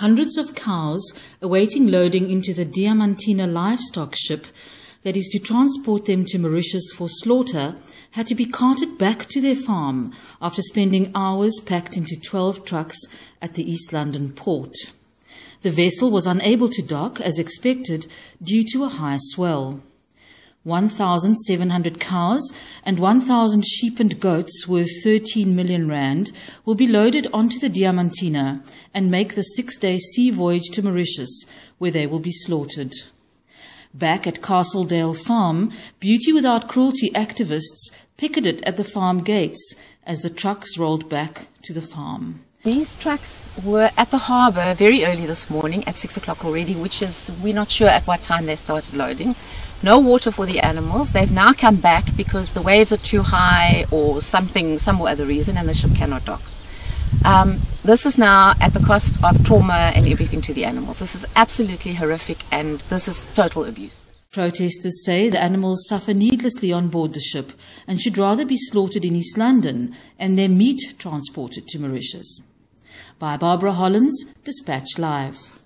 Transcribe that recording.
Hundreds of cows awaiting loading into the Diamantina livestock ship that is to transport them to Mauritius for slaughter had to be carted back to their farm after spending hours packed into 12 trucks at the East London port. The vessel was unable to dock as expected due to a high swell. 1,700 cows and 1,000 sheep and goats worth 13 million rand will be loaded onto the Diamantina and make the six-day sea voyage to Mauritius, where they will be slaughtered. Back at Castledale Farm, Beauty Without Cruelty activists picketed at the farm gates as the trucks rolled back to the farm. These trucks were at the harbour very early this morning at six o'clock already, which is we're not sure at what time they started loading no water for the animals. They've now come back because the waves are too high or something, some other reason, and the ship cannot dock. Um, this is now at the cost of trauma and everything to the animals. This is absolutely horrific and this is total abuse. Protesters say the animals suffer needlessly on board the ship and should rather be slaughtered in East London and their meat transported to Mauritius. By Barbara Hollands, Dispatch Live.